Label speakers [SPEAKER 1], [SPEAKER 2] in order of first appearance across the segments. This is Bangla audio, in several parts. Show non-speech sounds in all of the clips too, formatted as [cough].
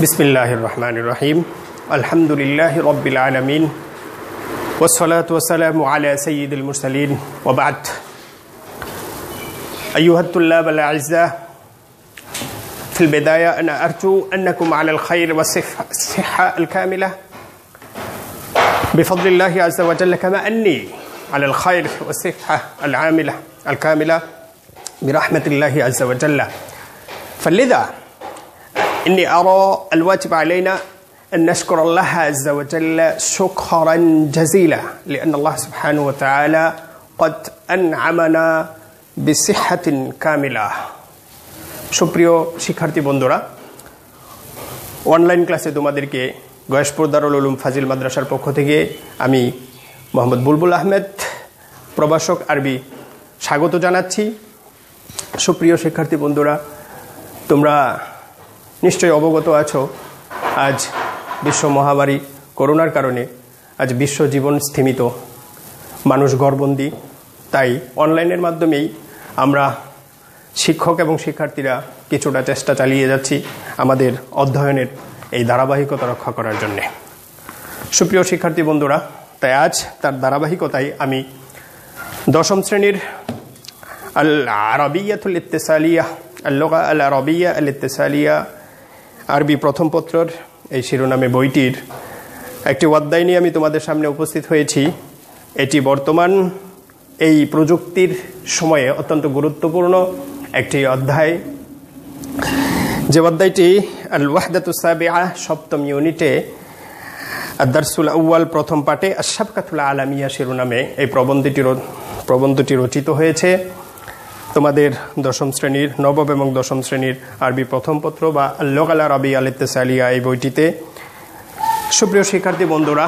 [SPEAKER 1] بسم الله الرحمن الرحيم الحمد لله رب العالمين والصلاة والسلام على سيد المرسلين وبعد أيها الطلاب الأعزاء في البداية أنا أرجو أنكم على الخير والصحة الكاملة بفضل الله عز وجل كما أني على الخير والصحة العاملة الكاملة برحمة الله عز وجل فلذا إني أرى الواجب علينا أن نشكر الله عز وجل شكرا جزيلا لأن الله سبحانه وتعالى قد أنعمنا بصحة كاملة সুপ্রিয় শিক্ষার্থী বন্ধুরা অনলাইন ক্লাসে তোমাদেরকে গয়েশপুর দারুল উলুম ফাজিল মাদ্রাসার পক্ষ থেকে আমি মোহাম্মদ বুলবুল আহমেদ প্রভাষক আরবি স্বাগত জানাচ্ছি সুপ্রিয় শিক্ষার্থী বন্ধুরা তোমরা নিশ্চয়ই অবগত আছো। আজ বিশ্ব মহামারী করোনার কারণে আজ বিশ্ব জীবন স্থিমিত। মানুষ ঘরবন্দি। তাই অনলাইনের মাধ্যমেই আমরা শিক্ষক এবং শিক্ষার্থীরা কিছুটা চেষ্টা চালিয়ে যাচ্ছি আমাদের অধ্যয়নের এই ধারাবাহিকতা রক্ষা করার জন্যে। সুপ্রিয় শিক্ষার্থী বন্ধুরা, তাই আজ তার ধারাবাহিকতায় আমি দশম শ্রেণির আল আরবিয়াতুল ইত্তেসালিয়া আল্লোকা আল আরবিয়া আল ইত্তেসালিয়া আরবি প্রথম পত্রর এই শিরোনামে বইটির একটি অধ্যায় নিয়ে আমি তোমাদের সামনে উপস্থিত হয়েছি। এটি বর্তমান এই প্রযুক্তির সময়ে অত্যন্ত গুরুত্বপূর্ণ একটি অধ্যায়। যে অধ্যায়টি আল ওয়াহদাতুসাবিআ সপ্তম ইউনিটে আদারসুল আউ্য়াল প্রথম পাঠে আশাবকাতুল আলামিয়া শিরোনামে এই প্রবন্ধটি প্রবন্ধটি রচিত হয়েছে। তোমাদের দশম শ্রেণির নবম এবং দশম শ্রেণির আরবি প্রথম পত্র বা আল্লোকালা রবি আলিতেসালিয়া এই বইটিতে। সুপ্রিয় শিক্ষার্থী বন্ধুরা,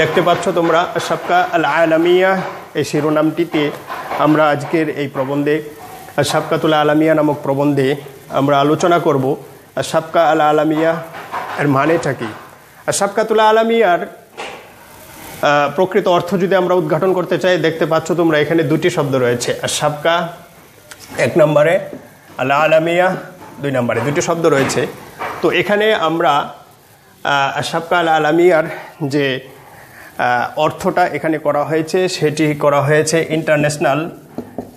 [SPEAKER 1] দেখতে পাচ্ছ তোমরা সাবকা আল আলামিয়া, এই শিরোনামটিতে আমরা আজকের এই প্রবন্ধে, সাবকাতুল আলামিয়া নামক প্রবন্ধে আমরা আলোচনা করব। সাবকা আল আলামিয়া এর মানেটা কি? সাবকাতুল আলামিয়ার প্রকৃত অর্থ যদি আমরা উদ্ঘাটন করতে চাই, দেখতে পাচ্ছ তোমরা এখানে দুটি শব্দ রয়েছে। সাবকা এক নম্বরে আল্লাহ আলামিয়া দুই নম্বরে। দুটি শব্দ রয়েছে। তো এখানে আমরা সাবকা আল আলামিয়ার যে অর্থটা এখানে করা হয়েছে, সেটি করা হয়েছে ইন্টারন্যাশনাল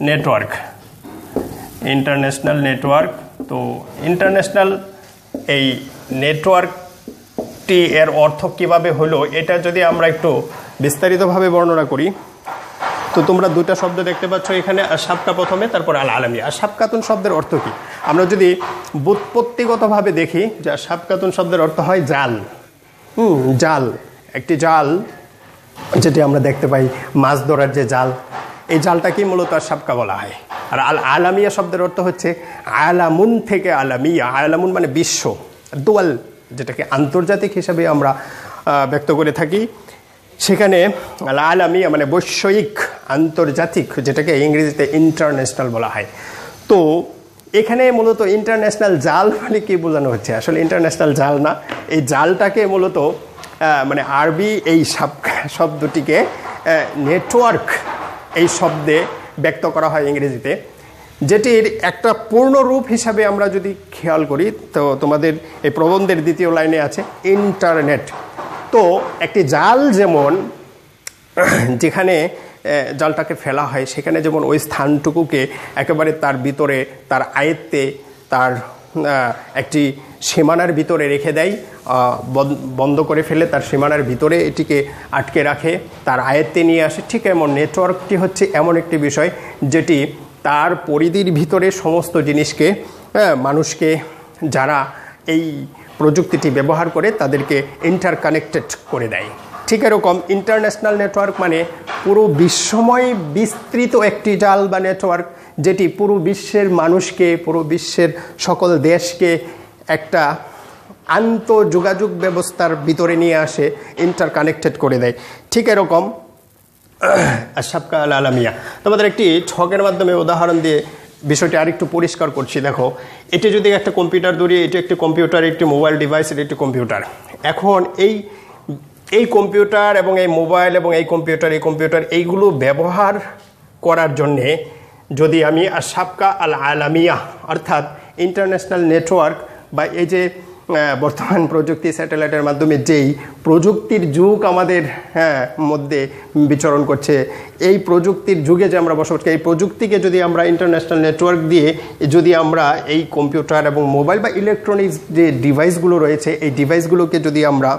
[SPEAKER 1] নেটওয়ার্ক। International network. তো ইন্টারন্যাশনাল এই নেটওয়ার্কটি এর অর্থ কীভাবে হলো এটা যদি আমরা একটু বিস্তারিতভাবে বর্ণনা করি। তো তোমরা দুটা শব্দ দেখতে পাচ্ছ এখানে সাবকা প্রথমে, তারপর আল আলামী। আর সাবকাতুন শব্দের অর্থ কি? আমরা যদি বুৎপত্তিগতভাবে দেখি যে সাবকাতুন শব্দের অর্থ হয় জাল। হুম, জাল। একটি জাল, যেটি আমরা দেখতে পাই মাছ ধরার যে জাল, এই জালটাকেই মূলত আর সাবকা বলা হয়। আর আল আলামিয়া শব্দের অর্থ হচ্ছে আলামুন থেকে আলামিয়া। আলামুন মানে বিশ্ব, দোয়াল। যেটাকে আন্তর্জাতিক হিসাবে আমরা ব্যক্ত করে থাকি। সেখানে আল আলামিয়া মানে বৈষয়িক আন্তর্জাতিক যেটাকে ইংরেজিতে ইন্টারন্যাশনাল বলা হয়। তো এখানে মূলত ইন্টারন্যাশনাল জাল মানে কি বোঝানো হচ্ছে? আসলে ইন্টারন্যাশনাল জাল না। এই জালটাকে মূলত মানে আরবি এই শব্দটিকে নেটওয়ার্ক এই শব্দে ব্যক্ত করা হয় ইংরেজিতে। যেটির একটা পূর্ণ রূপ হিসাবে আমরা যদি খেয়াল করি, তো তোমাদের এই প্রবন্ধের দ্বিতীয় লাইনে আছে ইন্টারনেট তো একটি জাল যেমন, যেখানে জালটাকে ফেলা হয়, সেখানে যেমন ওই স্থানটুকুকে একেবারে তার ভিতরে, তার আয়ত্তে, তার একটি সীমানার ভিতরে রেখে দেয় বন্ধ করে ফেলে, তার সীমানার ভিতরে এটিকে আটকে রাখে, তার আয়ত্তে নিয়ে আসে। ঠিক এমন নেটওয়ার্কটি হচ্ছে এমন একটি বিষয়, যেটি তার পরিধির ভিতরে সমস্ত জিনিসকে মানুষকে যারা এই প্রযুক্তিটি ব্যবহার করে তাদেরকে ইন্টার কানেক্টেড করে দেয়। ঠিক এরকম ইন্টারন্যাশনাল নেটওয়ার্ক মানে পুরো বিশ্বময় বিস্তৃত একটি জাল বা নেটওয়ার্ক যেটি পুরো বিশ্বের মানুষকে, পুরো বিশ্বের সকল দেশকে একটা আন্তঃযোগাযোগ ব্যবস্থার ভিতরে নিয়ে আসে ইন্টার কানেক্টেড করে দেয়। ঠিক এরকম আশাবকা আল আলামিয়া। তোমাদের একটি ছকের মাধ্যমে উদাহরণ দিয়ে বিষয়টি আরেকটু পরিষ্কার করছি। দেখো, এটি যদি একটা কম্পিউটার ধরি, এটি একটি কম্পিউটার, একটি মোবাইল ডিভাইস একটি কম্পিউটার। এখন এই এই কম্পিউটার এবং এই মোবাইল এবং এই কম্পিউটার এই কম্পিউটার, এইগুলো ব্যবহার করার জন্যে যদি আমি আশাবকা আল আলামিয়া, অর্থাৎ ইন্টারন্যাশনাল নেটওয়ার্ক বা এই যে বর্তমান প্রযুক্তি স্যাটেলাইটের মাধ্যমে যেই প্রযুক্তির যুগ আমাদের হ্যাঁ মধ্যে বিচরণ করছে, এই প্রযুক্তির যুগে যে আমরা বসবাস করি, এই প্রযুক্তিকে যদি আমরা ইন্টারন্যাশনাল নেটওয়ার্ক দিয়ে যদি আমরা এই কম্পিউটার এবং মোবাইল বা ইলেকট্রনিক্স যে ডিভাইসগুলো রয়েছে, এই ডিভাইসগুলোকে যদি আমরা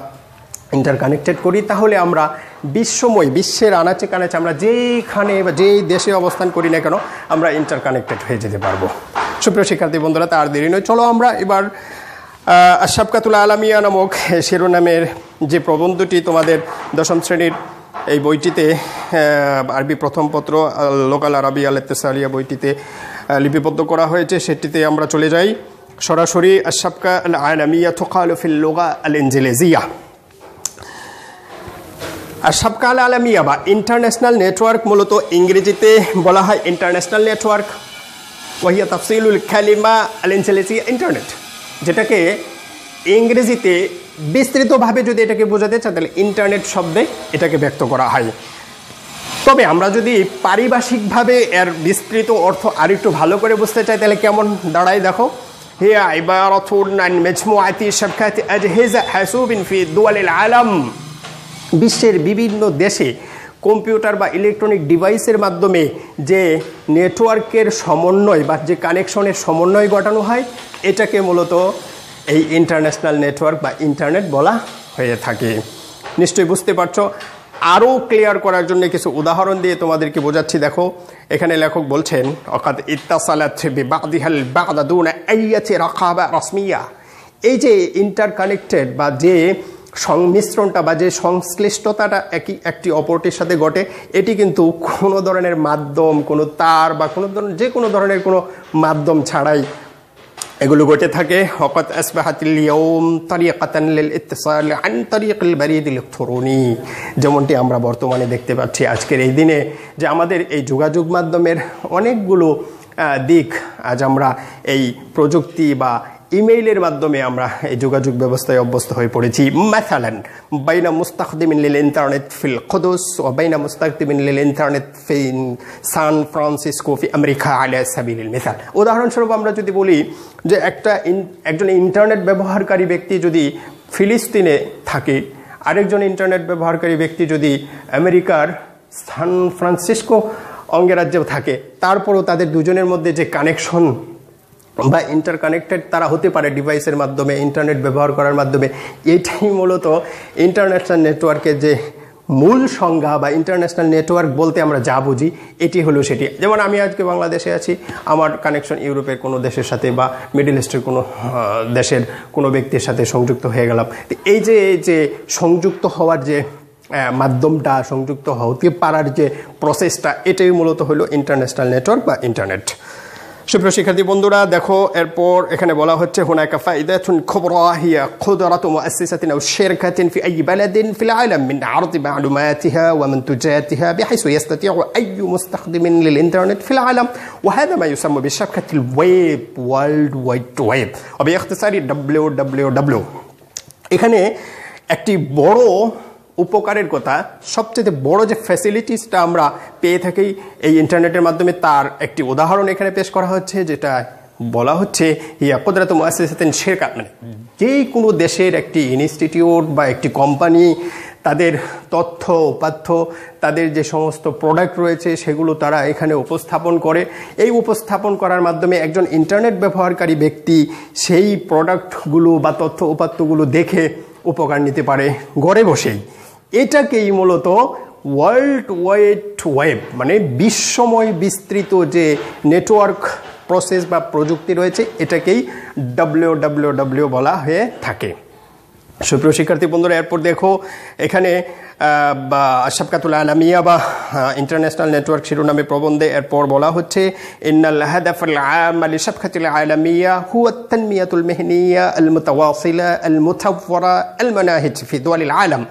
[SPEAKER 1] ইন্টারকানেক্টেড করি, তাহলে আমরা বিশ্বময়, বিশ্বের আনাচে কানাচে আমরা যেইখানে বা যেই দেশে অবস্থান করি না কেন, আমরা ইন্টারকানেক্টেড হয়ে যেতে পারব। সুপ্রিয় শিক্ষার্থী বন্ধুরা, তার দেরি নয়, চলো আমরা এবার আশাফকাতুল আলামিয়া নামক শিরোনামের যে প্রবন্ধটি তোমাদের দশম শ্রেণির এই বইটিতে আরবি প্রথম পত্র লোকাল আরবি আল বইটিতে লিপিবদ্ধ করা হয়েছে, সেটিতে আমরা চলে যাই। সরাসরি আশাফকা আল আলামিয়া থোকালফিল লোগা আল ইঞ্জেলেজিয়া আশাফকা আল আলামিয়া বা ইন্টারন্যাশনাল নেটওয়ার্ক মূলত ইংরেজিতে বলা হয় ইন্টারন্যাশনাল নেটওয়ার্ক। ওয়াহিয়া তাফসিলুল খালিমা আল ইন্টারনেট। যেটাকে ইংরেজিতে বিস্তৃতভাবে যদি এটাকে বোঝাতে চাই তাহলে ইন্টারনেট শব্দে এটাকে ব্যক্ত করা হয় তবে আমরা যদি পারিভাষিকভাবে এর বিস্তৃত অর্থ আর একটু ভালো করে বুঝতে চাই তাহলে কেমন দাঁড়ায় দেখো هي عبارة عن مجموعة شبكات أجهزة حاسوب في دول العالم বিশ্বের বিভিন্ন দেশে কম্পিউটার বা ইলেকট্রনিক ডিভাইসের মাধ্যমে যে নেটওয়ার্কের সমন্বয় বা যে কানেকশনের সমন্বয় ঘটানো হয়, এটাকে মূলত এই ইন্টারন্যাশনাল নেটওয়ার্ক বা ইন্টারনেট বলা হয়ে থাকে। নিশ্চয়ই বুঝতে পারছ? আরও ক্লিয়ার করার জন্য কিছু উদাহরণ দিয়ে তোমাদেরকে বোঝাচ্ছি। দেখো, এখানে লেখক বলছেন অকাত ইত্তাসালাত বাদিহাল আইয়াছে রাখাবা রসমিয়া। এই যে ইন্টারকানেক্টেড বা যে সংমিশ্রণটা বা যে সংশ্লিষ্টতাটা একই, একটি অপরটির সাথে ঘটে, এটি কিন্তু কোনো ধরনের মাধ্যম, কোনো তার বা কোনো ধরনের, যে কোনো ধরনের কোনো মাধ্যম ছাড়াই এগুলো ঘটে থাকে। হকত আসবাহাতিল ইয়ৌম তারিকাতান লিল ইত্তিসাল আন তারিকিল বারিদ ইলেকট্রনি যেমনটি আমরা বর্তমানে দেখতে পাচ্ছি আজকের এই দিনে, যে আমাদের এই যোগাযোগ মাধ্যমের অনেকগুলো দিক আজ আমরা এই প্রযুক্তি বা ইমেইলের মাধ্যমে আমরা এই যোগাযোগ ব্যবস্থায় অভ্যস্ত হয়ে পড়েছি। ম্যাথালান বাইনা মুস্তাকদিমিন লিল ইন্টারনেট ফিল খুদুস ও বাইনা মুস্তাকদিমিন লিল ইন্টারনেট ফিন সান ফ্রান্সিসকো ফি আমেরিকা আলিয়া সাবিলিল মিসাল। উদাহরণস্বরূপ আমরা যদি বলি যে একটা একজন ইন্টারনেট ব্যবহারকারী ব্যক্তি যদি ফিলিস্তিনে থাকে, আরেকজন ইন্টারনেট ব্যবহারকারী ব্যক্তি যদি আমেরিকার সান ফ্রান্সিসকো অঙ্গরাজ্যেও থাকে, তারপরও তাদের দুজনের মধ্যে যে কানেকশন বা ইন্টারকানেক্টেড তারা হতে পারে ডিভাইসের মাধ্যমে ইন্টারনেট ব্যবহার করার মাধ্যমে। এটাই মূলত ইন্টারন্যাশনাল নেটওয়ার্কের যে মূল সংজ্ঞা বা ইন্টারন্যাশনাল নেটওয়ার্ক বলতে আমরা যা বুঝি, এটি হলো সেটি। যেমন আমি আজকে বাংলাদেশে আছি, আমার কানেকশন ইউরোপের কোনো দেশের সাথে বা মিডিল ইস্টের কোনো দেশের কোনো ব্যক্তির সাথে সংযুক্ত হয়ে গেলাম। এই যে এই যে সংযুক্ত হওয়ার যে মাধ্যমটা, সংযুক্ত হতে পারার যে প্রসেসটা এটাই মূলত হলো ইন্টারন্যাশনাল নেটওয়ার্ক বা ইন্টারনেট সুপ্রিয় শিক্ষার্থী বন্ধুরা দেখো এরপর এখানে বলা হচ্ছে হুনাকা ফাইদাতুন খুবরা হিয়া খুদরাতু মুআসসাসাতিন আও শিরকাতিন ফি আই বালাদিন ফিল আলাম মিন আরদ মালুমাতিহা ওয়া منتجاتها بحيث يستطيع أي مستخدم للإنترنت في العالم وهذا ما يسمى بشبكة الويب وورلد وايد ويب وباختصار WWW এখানে একটি বড় উপকারের কথা। সবচেয়ে বড় যে ফ্যাসিলিটিসটা আমরা পেয়ে থাকি এই ইন্টারনেটের মাধ্যমে, তার একটি উদাহরণ এখানে পেশ করা হচ্ছে, যেটা বলা হচ্ছে, ইয়া কুদরাত মুআসসাসাতিন শেরকাত মানে যেই কোনো দেশের একটি ইনস্টিটিউট বা একটি কোম্পানি তাদের তথ্য উপাত্য তাদের যে সমস্ত প্রোডাক্ট রয়েছে, সেগুলো তারা এখানে উপস্থাপন করে। এই উপস্থাপন করার মাধ্যমে একজন ইন্টারনেট ব্যবহারকারী ব্যক্তি সেই প্রোডাক্টগুলো বা তথ্য, উপাত্তগুলো দেখে উপকার নিতে পারে ঘরে বসেই। এটাকেই মূলত ওয়ার্ল্ড ওয়াইড ওয়েব মানে বিশ্বময় বিস্তৃত যে নেটওয়ার্ক প্রসেস বা প্রযুক্তি রয়েছে, এটাকেই ডাব্লিউ ডাব্লিউ ডাব্লিউ বলা হয়ে থাকে। সুপ্রিয় শিক্ষার্থী বন্ধুরা, এরপর দেখো, এখানে বা আশাফকাতুল আলামিয়া বা ইন্টারন্যাশনাল নেটওয়ার্ক শিরোনামে প্রবন্ধে এরপর বলা হচ্ছে, ইন্নাল হাদাফুল আম আল আশাফকাতুল আলামিয়া হুয়া তানমিয়াতুল মেহনিয়া আল মুতাওয়াসিলা আল মুতাওয়ারা আল মানাহিজ ফি আলাম।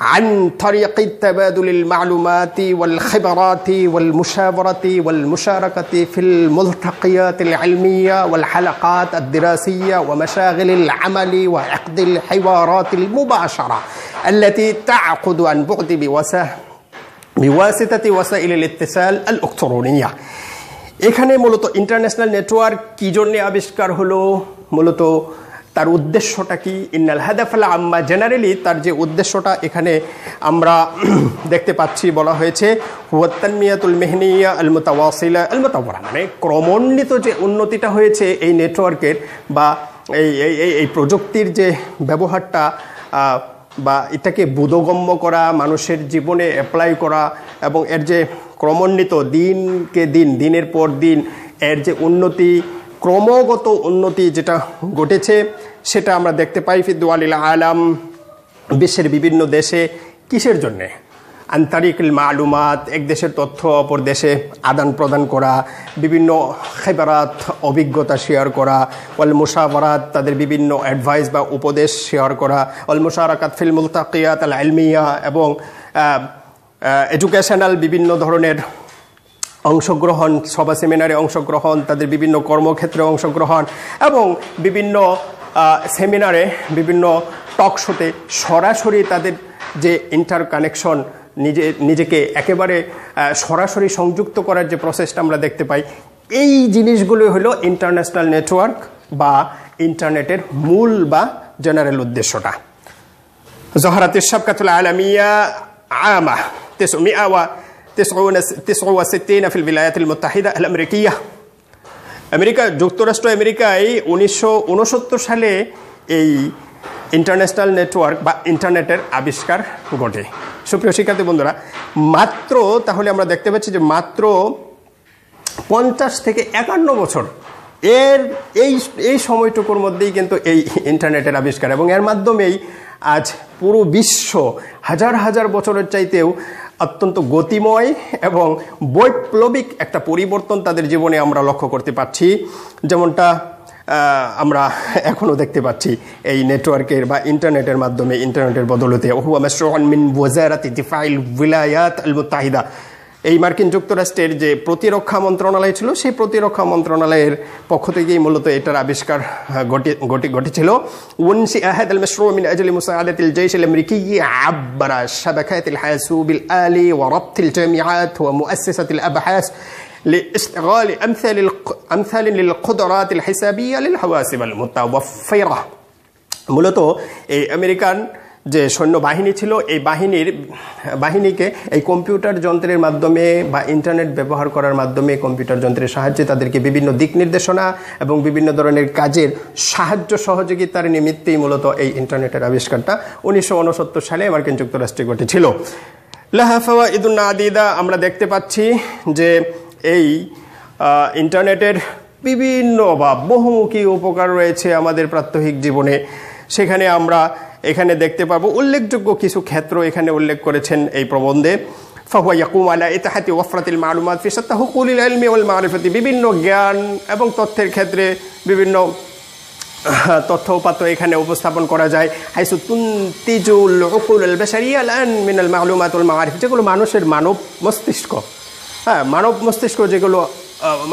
[SPEAKER 1] عن طريق تبادل المعلومات والخبرات والمشاورة والمشاركة في الملتقيات العلمية والحلقات الدراسية ومشاغل العمل وعقد الحوارات المباشرة التي تعقد عن بعد بواسطة وسائل الاتصال الإلكترونية এখানে মূলত ইন্টারন্যাশনাল নেটওয়ার্ক কী জন্যে আবিষ্কার হলো মূলত তার উদ্দেশ্যটা কি? ইন্নাল হাদাফাল আম্মা জেনারেলি তার যে উদ্দেশ্যটা এখানে আমরা [clears throat] দেখতে পাচ্ছি বলা হয়েছে হুয়াত্তানমিয়াতুল মেহনিয়া আল মুতাওয়াসিলা, আল মুতাওয়ারা মানে ক্রমোন্বিত যে উন্নতিটা হয়েছে এই নেটওয়ার্কের বা এই এই এই প্রযুক্তির যে ব্যবহারটা বা এটাকে বোধগম্য করা, মানুষের জীবনে অ্যাপ্লাই করা এবং এর যে ক্রমোন্বিত দিনকে দিন, দিনের পর দিন এর যে উন্নতি ক্রমগত উন্নতি যেটা ঘটেছে, সেটা আমরা দেখতে পাই ফিদ্দু আলিল আলাম বিশ্বের বিভিন্ন দেশে। কিসের জন্যে? আন্তরিক মালুমাত, এক দেশের তথ্য, অপর দেশে আদান প্রদান করা, বিভিন্ন খেবারাত, অভিজ্ঞতা শেয়ার করা, ওয়াল মুসাফারাত তাদের বিভিন্ন অ্যাডভাইস বা উপদেশ শেয়ার করা, ওয়াল মুশারাকাত ফিল মুলতাকিয়াত আল আলমিয়া এবং এডুকেশনাল বিভিন্ন ধরনের অংশগ্রহণ, সভা সেমিনারে অংশগ্রহণ, তাদের বিভিন্ন কর্মক্ষেত্রে অংশগ্রহণ এবং বিভিন্ন সেমিনারে বিভিন্ন টক শোতে সরাসরি তাদের যে ইন্টার কানেকশন নিজে, নিজেকে একেবারে সরাসরি সংযুক্ত করার যে প্রসেসটা আমরা দেখতে পাই, এই জিনিসগুলো হলো ইন্টারন্যাশনাল নেটওয়ার্ক বা ইন্টারনেটের মূল বা জেনারেল উদ্দেশ্যটা। জহরাত ইসাবকাতুল আলমিয়া আমা তেসমিয়া ওয়া تسعة وستين في الولايات المتحدة الأمريكية আমেরিকা যুক্তরাষ্ট্র আমেরিকায় উনিশশো সালে এই ইন্টারন্যাশনাল নেটওয়ার্ক বা ইন্টারনেটের আবিষ্কার ঘটে সুপ্রিয় শিক্ষার্থী বন্ধুরা মাত্র তাহলে আমরা দেখতে পাচ্ছি যে মাত্র পঞ্চাশ থেকে একান্ন বছর এর এই এই সময়টুকুর মধ্যেই কিন্তু এই ইন্টারনেটের আবিষ্কার এবং এর মাধ্যমেই আজ পুরো বিশ্ব হাজার হাজার বছরের চাইতেও অত্যন্ত গতিময় এবং বৈপ্লবিক একটা পরিবর্তন তাদের জীবনে আমরা লক্ষ্য করতে পারছি যেমনটা আমরা এখনও দেখতে পাচ্ছি এই নেটওয়ার্কের বা ইন্টারনেটের মাধ্যমে, ইন্টারনেটের বদলতে। ওহুয়া আমি মিন ওয়াজারাত ইতিফাইল উইলায়াত আল মুতাহিদা এই মার্কিন যুক্তরাষ্ট্রের যে প্রতিরক্ষা মন্ত্রণালয় ছিল সেই প্রতিরক্ষা মন্ত্রণালয়ের পক্ষ থেকেই মূলত এটার আবিষ্কার ঘটে ঘটেছিল ونشئ هذا المشروع من أجل مساعدة الجيش الأمريكي عبر شبكات الحاسوب الآلي وربط الجامعات ومؤسسة الأبحاث لاستغلال أمثال أمثال للقدرات الحسابية للحواسب المتوفرة মূলত এই আমেরিকান যে সৈন্যবাহিনী ছিল, এই বাহিনীর, বাহিনীকে এই কম্পিউটার যন্ত্রের মাধ্যমে বা ইন্টারনেট ব্যবহার করার মাধ্যমে কম্পিউটার যন্ত্রের সাহায্যে তাদেরকে বিভিন্ন দিক নির্দেশনা এবং বিভিন্ন ধরনের কাজের সাহায্য সহযোগিতার নিমিত্তেই মূলত এই ইন্টারনেটের আবিষ্কারটা উনিশশো উনসত্তর সালে মার্কিন যুক্তরাষ্ট্রে ঘটেছিল। লাহাফাওয়া ইদুন আদিদা, আমরা দেখতে পাচ্ছি যে এই ইন্টারনেটের বিভিন্ন বা বহুমুখী উপকার রয়েছে আমাদের প্রাত্যহিক জীবনে। সেখানে আমরা এখানে দেখতে পাবো উল্লেখযোগ্য কিছু ক্ষেত্র এখানে উল্লেখ করেছেন এই প্রবন্ধে। ইতাহাতি আলমি ওল বিভিন্ন জ্ঞান এবং তথ্যের ক্ষেত্রে বিভিন্ন তথ্য উপাত্র এখানে উপস্থাপন করা যায়। হাইসু তুন্তিজুল মিনাল যেগুলো মানুষের মানব মস্তিষ্ক। হ্যাঁ মানব মস্তিষ্ক যেগুলো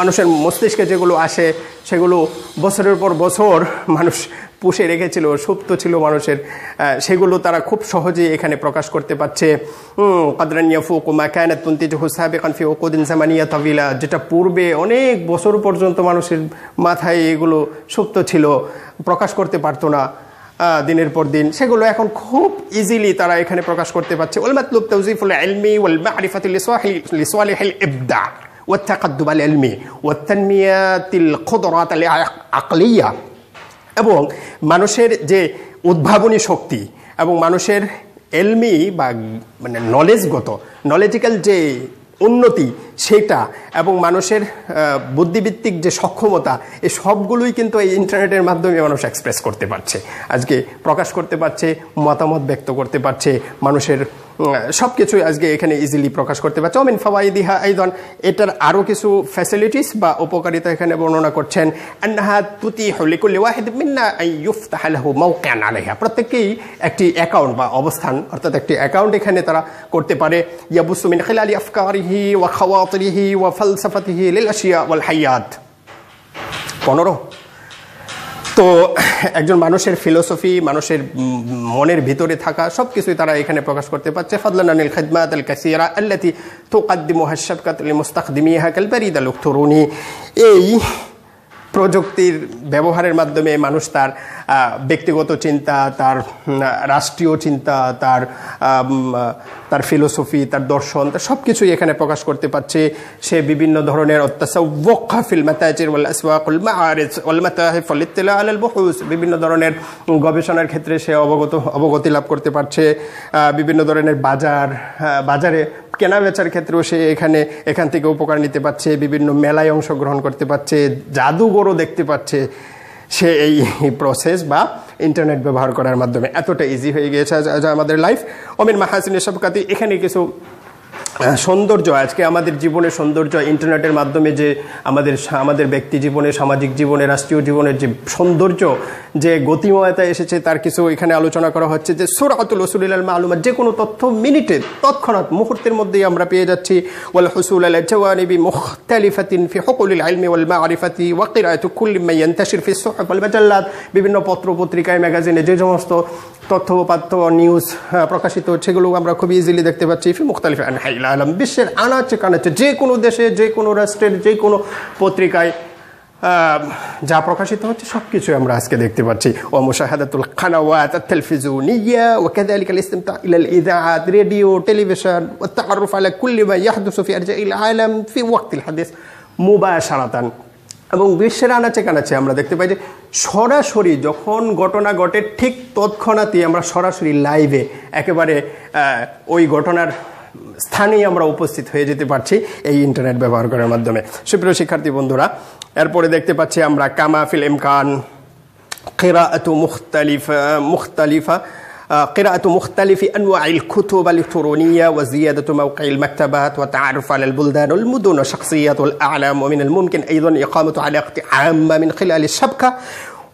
[SPEAKER 1] মানুষের মস্তিষ্কে যেগুলো আসে, সেগুলো বছরের পর বছর মানুষ পুষে রেখেছিল সুপ্ত ছিল মানুষের সেগুলো তারা খুব সহজেই এখানে প্রকাশ করতে পারছে তাবিলা যেটা পূর্বে অনেক বছর পর্যন্ত মানুষের মাথায় এগুলো সুপ্ত ছিল প্রকাশ করতে পারতো না দিনের পর দিন সেগুলো এখন খুব ইজিলি তারা এখানে প্রকাশ করতে পারছে ওলমাতলুব তৌজিফুল আলমি ওয়াল মারিফাতুল লিসালিহিল ইবদা والتقدم العلمي والتنمية القدرات العقلية এবং মানুষের যে উদ্ভাবনী শক্তি এবং মানুষের এলমি বা মানে নলেজগত নলেজিক্যাল যে উন্নতি সেটা এবং মানুষের বুদ্ধিভিত্তিক যে সক্ষমতা এই সবগুলোই কিন্তু এই ইন্টারনেটের মাধ্যমে মানুষ এক্সপ্রেস করতে পারছে। আজকে প্রকাশ করতে পারছে, মতামত ব্যক্ত করতে পারছে, মানুষের সব কিছুই আজকে এখানে ইজিলি প্রকাশ করতে পারছে। অমিন ফাওয়াইদিহা আইদন, এটার আরও কিছু ফ্যাসিলিটিস বা উপকারিতা এখানে বর্ণনা করছেন। আন্নাহা তুতি হলিকুল্লি ওয়াহিদ মিন্না ইউফতাহ লাহু মাওকান আলাইহা। প্রত্যেককেই একটি অ্যাকাউন্ট বা অবস্থান, অর্থাৎ একটি অ্যাকাউন্ট এখানে তারা করতে পারে। ইয়াবুসু মিন খিলালি আফকারিহি ওয়া খাওয়াতিরিহি ওয়া ফালসাফাতিহি লিল আশিয়া ওয়াল হায়াত পনেরো। তো একজন মানুষের ফিলোসফি, মানুষের মনের ভিতরে থাকা সব কিছুই তারা এখানে প্রকাশ করতে পারছে। ফদলানিল খদমাত আল কাসিরা আল্লাতি তোকাদ্দিমু হাসাবকাত মুস্তাকদিমিহা কালবারিদ আল উক্তরুনি এই প্রযুক্তির ব্যবহারের মাধ্যমে মানুষ তার ব্যক্তিগত চিন্তা, তার রাষ্ট্রীয় চিন্তা, তার তার ফিলোসফি তার দর্শন, তার সব কিছুই এখানে প্রকাশ করতে পারছে। সে বিভিন্ন ধরনের বিভিন্ন ধরনের গবেষণার ক্ষেত্রে সে অবগত, অবগতি লাভ করতে পারছে। বিভিন্ন ধরনের বাজার বাজারে কেনা বেচার ক্ষেত্রেও সে এখানে, এখান থেকে উপকার নিতে পারছে, বিভিন্ন মেলায় অংশগ্রহণ করতে পারছে, জাদুঘরও দেখতে পাচ্ছে সে এই প্রসেস বা ইন্টারনেট ব্যবহার করার মাধ্যমে। এতটা ইজি হয়ে গিয়েছে আমাদের লাইফ অমিন মাহাসিন কাতি এখানে কিছু সৌন্দর্য, আজকে আমাদের জীবনের সৌন্দর্য, ইন্টারনেটের মাধ্যমে যে আমাদের আমাদের ব্যক্তি জীবনে, সামাজিক জীবনে, রাষ্ট্রীয় জীবনের যে সৌন্দর্য, যে গতিময়তা এসেছে, তার কিছু এখানে আলোচনা করা হচ্ছে যে সুরাতুল রসুলিল মালুমা যে কোনো তথ্য মিনিটে, তৎক্ষণাৎ মুহূর্তের মধ্যেই আমরা পেয়ে যাচ্ছি। ওয়াল হসুল আল জওয়ানিবি মুখতালিফাতিন ফি হুকুলিল ইলমি ওয়াল ওয়া কিরাআতু কুল্লি মা ইয়ান্তাশির ফি সুহুফ ওয়াল মাজাল্লাত। বিভিন্ন পত্র পত্রিকায়, ম্যাগাজিনে যে সমস্ত তথ্য উপাত্য নিউজ প্রকাশিত সেগুলো আমরা খুব ইজিলি দেখতে পাচ্ছি। ফি মুখতালিফ আনহাইল আলম বিশ্বের আনাচে কানাচে যে কোনো দেশে যে কোনো রাষ্ট্রের যে কোনো পত্রিকায় যা প্রকাশিত হচ্ছে সব কিছু আমরা আজকে দেখতে পাচ্ছি ও মুশাহাদাতুল খানাওয়াত التلفزيونية وكذلك الاستمتاع إلى الإذاعات راديو تلفزيون والتعرف على كل ما يحدث في أرجاء العالم في وقت الحديث مباشرة এবং বিশ্বের আনাচে কানাচে আমরা দেখতে পাই যে সরাসরি যখন ঘটনা ঘটে ঠিক তৎক্ষণাৎই আমরা সরাসরি লাইভে একেবারে ওই ঘটনার স্থানেই আমরা উপস্থিত হয়ে যেতে পারছি এই ইন্টারনেট ব্যবহার করার মাধ্যমে সুপ্রিয় শিক্ষার্থী বন্ধুরা এরপরে দেখতে পাচ্ছি আমরা কামাফিল ইমকান قراءة مختلفة مختلفة قراءة مختلف أنواع الكتب الإلكترونية وزيادة موقع المكتبات والتعرف على البلدان والمدن والشخصيات والأعلام ومن الممكن أيضا إقامة علاقة عامة من خلال الشبكة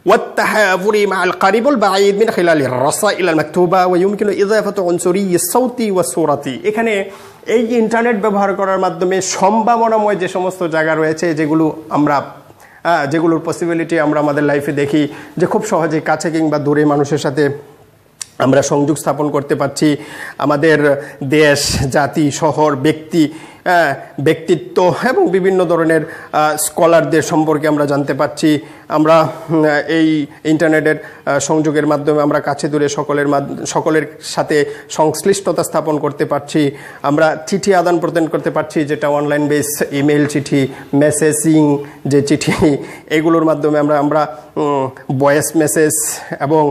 [SPEAKER 1] والتحاور مع القريب والبعيد من خلال الرسائل المكتوبة ويمكن إضافة عنصري الصوت والصورة এখানে এই ইন্টারনেট ব্যবহার করার মাধ্যমে সম্ভাবনাময় যে সমস্ত জায়গা রয়েছে যেগুলো আমরা যেগুলোর পসিবিলিটি আমরা আমাদের লাইফে দেখি যে খুব সহজে কাছে কিংবা দূরে মানুষের সাথে আমরা সংযোগ স্থাপন করতে পারছি আমাদের দেশ জাতি শহর ব্যক্তি ব্যক্তিত্ব এবং বিভিন্ন ধরনের স্কলারদের সম্পর্কে আমরা জানতে পারছি আমরা এই ইন্টারনেটের সংযোগের মাধ্যমে আমরা কাছে দূরে সকলের সকলের সাথে সংশ্লিষ্টতা স্থাপন করতে পারছি। আমরা চিঠি আদান প্রদান করতে পারছি, যেটা অনলাইন বেস ইমেল চিঠি মেসেজিং যে চিঠি, এগুলোর মাধ্যমে আমরা আমরা ভয়েস মেসেজ এবং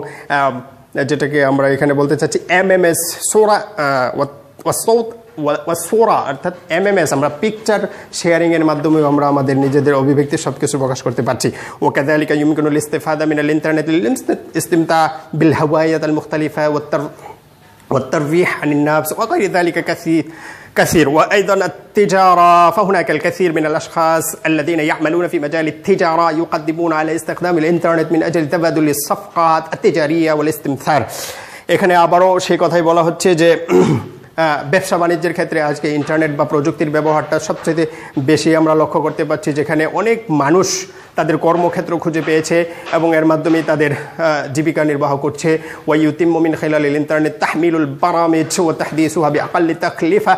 [SPEAKER 1] যেটাকে আমরা এখানে বলতে চাচ্ছি এম এম এস সোরা সৌথ সোরা অর্থাৎ এম এম এস আমরা পিকচার শেয়ারিংয়ের মাধ্যমে আমরা আমাদের নিজেদের অভিব্যক্তি সব কিছু প্রকাশ করতে পারছি ও কাদালিকা ইউমিকুল ইস্তেফাদা মিনাল ইন্টারনেট ইস্তিমতা বিল হাওয়াইয়াত আল মুখতালিফা والترويح عن النفس وغير ذلك كثير كثير وايضا التجاره فهناك الكثير من الاشخاص الذين يعملون في مجال التجاره يقدمون على استخدام الانترنت من اجل تبادل الصفقات التجاريه والاستمثال এখানে আবারও সেই কথাই বলা হচ্ছে যে ব্যবসা বাণিজ্যের ক্ষেত্রে আজকে ইন্টারনেট বা প্রযুক্তির ব্যবহারটা সবচেয়ে বেশি আমরা লক্ষ্য করতে পারছি যেখানে অনেক মানুষ তাদের কর্মক্ষেত্র খুঁজে পেয়েছে এবং এর মাধ্যমেই তাদের জীবিকা নির্বাহ করছে। ওয়াই ওয়াইউতিম মমিন খেলাল ইন্টারনেট তাহমিলুল বারামেজ ও তাহদিসুহা আকাল্লি তাকলিফা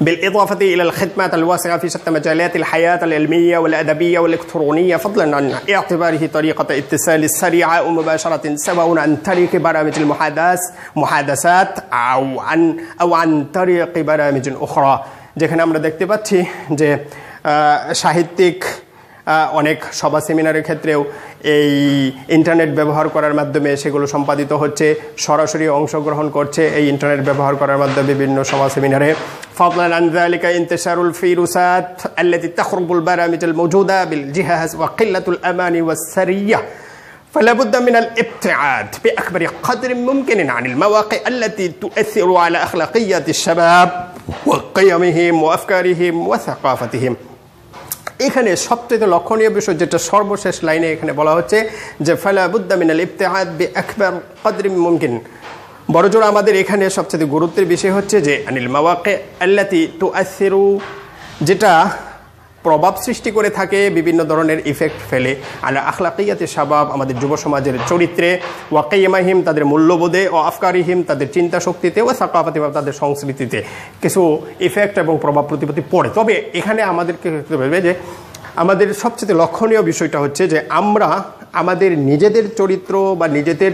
[SPEAKER 1] بالإضافة إلى الخدمات الواسعة في شتى مجالات الحياة العلمية والأدبية والإلكترونية فضلا عن اعتباره طريقة اتصال سريعة ومباشرة سواء عن طريق برامج المحادثات محادثات أو عن أو عن طريق برامج أخرى যেখানে আমরা দেখতে পাচ্ছি যে সাহিত্যিক অনেক সভা সেমিনারের ক্ষেত্রেও এই ইন্টারনেট ব্যবহার করার মাধ্যমে সেগুলো সম্পাদিত হচ্ছে সরাসরি অংশগ্রহণ করছে এই ইন্টারনেট ব্যবহার করার মাধ্যমে বিভিন্ন সভা সেমিনারে فضلا عن ذلك انتشار الفيروسات التي تخرب البرامج الموجودة بالجهاز وقلة الأمان والسرية فلا بد من الابتعاد بأكبر قدر ممكن عن المواقع التي تؤثر على أخلاقيات الشباب وقيمهم وأفكارهم وثقافتهم এখানে সবচেয়ে লক্ষণীয় বিষয় যেটা সর্বশেষ লাইনে এখানে বলা হচ্ছে যে, ফালা বুদ্দামিনাল ইফতেহাদ বি আকবর কদরিম মুমকিন। বড়জোর আমাদের এখানে সবচেয়ে গুরুত্বের বিষয় হচ্ছে যে, আনিল মাওয়াকে আল্লাতি টু আসিরু যেটা প্রভাব সৃষ্টি করে থাকে, বিভিন্ন ধরনের ইফেক্ট ফেলে। আলা আখলাকিয়াতে সাবাব আমাদের যুব সমাজের চরিত্রে ওয়াকাইমাহিম তাদের মূল্যবোধে ও আফকারিহিম, তাদের চিন্তা শক্তিতে ও সাকাফাতি তাদের সংস্কৃতিতে। কিছু ইফেক্ট এবং প্রভাব প্রতিপত্তি পড়ে। তবে এখানে আমাদেরকে ভেবে যে, আমাদের সবচেয়ে লক্ষণীয় বিষয়টা হচ্ছে যে, আমরা আমাদের নিজেদের চরিত্র বা নিজেদের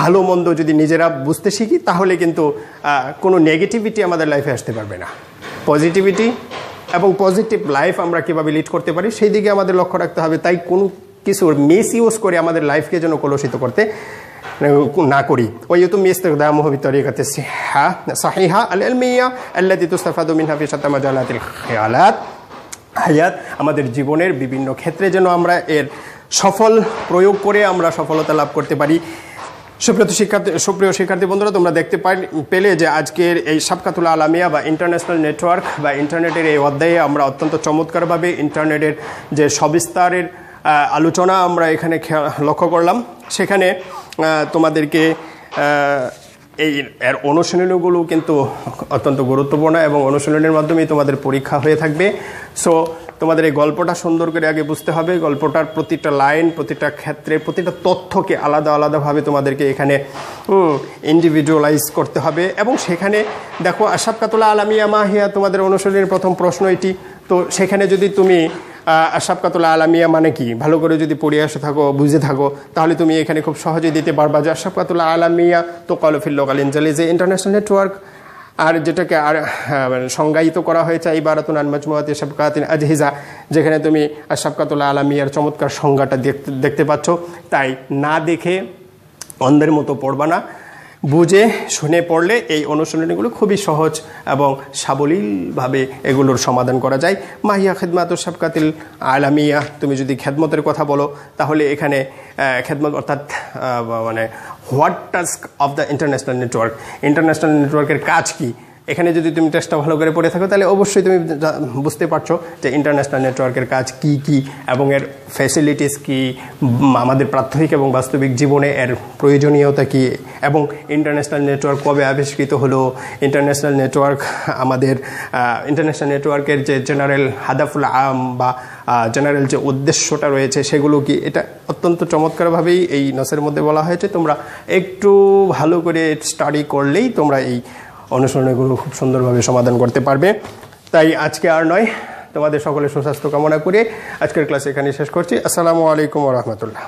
[SPEAKER 1] ভালো মন্দ যদি নিজেরা বুঝতে শিখি, তাহলে কিন্তু কোনো নেগেটিভিটি আমাদের লাইফে আসতে পারবে না। পজিটিভিটি এবং পজিটিভ লাইফ আমরা কীভাবে লিড করতে পারি সেই দিকে আমাদের লক্ষ্য রাখতে হবে তাই কোনো কিছুর মিস ইউজ করে আমাদের লাইফকে যেন কলুষিত করতে না করি ويتم استخدامه بطريقة الصحة صحيحة العلمية التي تستفاد منها في شتى مجالات الخيالات হায়াত আমাদের জীবনের বিভিন্ন ক্ষেত্রে যেন আমরা এর সফল প্রয়োগ করে আমরা সফলতা লাভ করতে পারি সুপ্রিয় শিক্ষার্থী সুপ্রিয় শিক্ষার্থী বন্ধুরা, তোমরা দেখতে পেলে যে আজকের এই সাবকাতুল আলামিয়া বা ইন্টারন্যাশনাল নেটওয়ার্ক বা ইন্টারনেটের এই অধ্যায়ে আমরা অত্যন্ত চমৎকারভাবে ইন্টারনেটের যে সবিস্তারের আলোচনা আমরা এখানে লক্ষ্য করলাম। সেখানে তোমাদেরকে এই এর অনুশীলনগুলো কিন্তু অত্যন্ত গুরুত্বপূর্ণ এবং অনুশীলনের মাধ্যমেই তোমাদের পরীক্ষা হয়ে থাকবে। সো তোমাদের এই গল্পটা সুন্দর করে আগে বুঝতে হবে। গল্পটার প্রতিটা লাইন, প্রতিটা ক্ষেত্রে, প্রতিটা তথ্যকে আলাদা আলাদাভাবে তোমাদেরকে এখানে ইন্ডিভিজুয়ালাইজ করতে হবে। এবং সেখানে দেখো আশাব কাতুল্লাহ আলামিয়া মাহিয়া, তোমাদের অনুশীলনের প্রথম প্রশ্ন এটি। তো সেখানে যদি তুমি আশাব কাতুল্লাহ আলামিয়া মানে কি? ভালো করে যদি পড়ে আসে থাকো, বুঝে থাকো, তাহলে তুমি এখানে খুব সহজেই দিতে পারবা যে আশাব কাতুল্লাহ আলামিয়া তো কলফিল লোকাল ইনজালি যে ইন্টারন্যাশনাল নেটওয়ার্ক আর যেটাকে আর হ্যাঁ, মানে সংজ্ঞায়িত করা হয়েছে এই বারাতুন আন মজমুয়াতি সাবকাতিন আজহিজা যেখানে তুমি সাবকাতুল্লাহ আলমিয়ার চমৎকার সংজ্ঞাটা দেখতে দেখতে পাচ্ছ। তাই না দেখে অন্ধের মতো পড়বা না। বুঝে শুনে পড়লে এই অনুশীলনীগুলো খুবই সহজ এবং সাবলীলভাবে এগুলোর সমাধান করা যায়। মাহিয়া খেদমাত সাবকাতিল আলামিয়া, তুমি যদি খেদমতের কথা বলো, তাহলে এখানে খেদমত অর্থাৎ মানে what task of the international network? International নেটওয়ার্কের কাজ কি? এখানে যদি তুমি টেস্টটা ভালো করে পড়ে থাকো, তাহলে অবশ্যই তুমি বুঝতে পারছ যে ইন্টারন্যাশনাল নেটওয়ার্কের কাজ কি কি এবং এর ফ্যাসিলিটিস কি আমাদের প্রাথমিক এবং বাস্তবিক জীবনে এর প্রয়োজনীয়তা কি এবং ইন্টারন্যাশনাল নেটওয়ার্ক কবে আবিষ্কৃত হলো? ইন্টারন্যাশনাল নেটওয়ার্ক আমাদের ইন্টারন্যাশনাল নেটওয়ার্কের যে জেনারেল হাদাফুল আম বা জেনারেল যে উদ্দেশ্যটা রয়েছে সেগুলো কি? এটা অত্যন্ত চমৎকারভাবেই এই নসের মধ্যে বলা হয়েছে। তোমরা একটু ভালো করে স্টাডি করলেই তোমরা এই অনুসরণগুলো খুব সুন্দরভাবে সমাধান করতে পারবে। তাই আজকে আর নয়, তোমাদের সকলের সুস্বাস্থ্য কামনা করে আজকের ক্লাস এখানে শেষ করছি। আসসালামু আলাইকুম রহমতুল্লাহ।